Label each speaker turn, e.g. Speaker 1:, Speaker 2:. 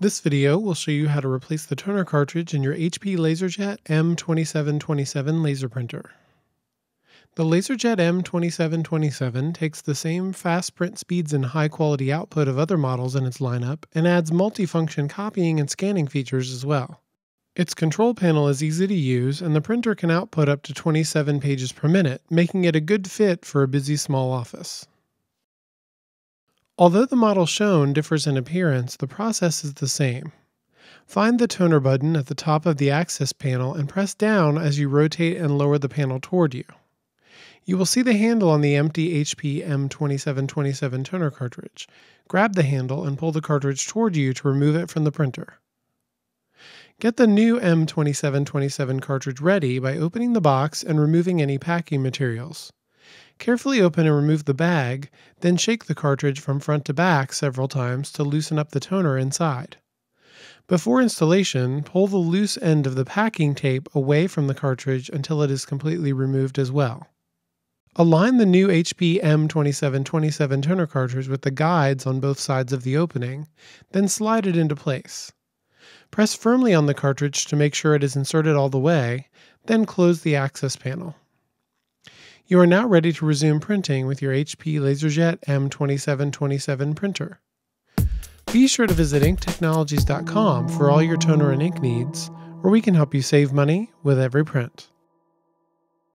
Speaker 1: This video will show you how to replace the toner cartridge in your HP LaserJet M2727 laser printer. The LaserJet M2727 takes the same fast print speeds and high quality output of other models in its lineup and adds multifunction copying and scanning features as well. Its control panel is easy to use and the printer can output up to 27 pages per minute, making it a good fit for a busy small office. Although the model shown differs in appearance, the process is the same. Find the toner button at the top of the access panel and press down as you rotate and lower the panel toward you. You will see the handle on the empty HP M2727 toner cartridge. Grab the handle and pull the cartridge toward you to remove it from the printer. Get the new M2727 cartridge ready by opening the box and removing any packing materials. Carefully open and remove the bag, then shake the cartridge from front to back several times to loosen up the toner inside. Before installation, pull the loose end of the packing tape away from the cartridge until it is completely removed as well. Align the new HP M2727 toner cartridge with the guides on both sides of the opening, then slide it into place. Press firmly on the cartridge to make sure it is inserted all the way, then close the access panel. You are now ready to resume printing with your HP LaserJet M2727 printer. Be sure to visit inktechnologies.com for all your toner and ink needs, where we can help you save money with every print.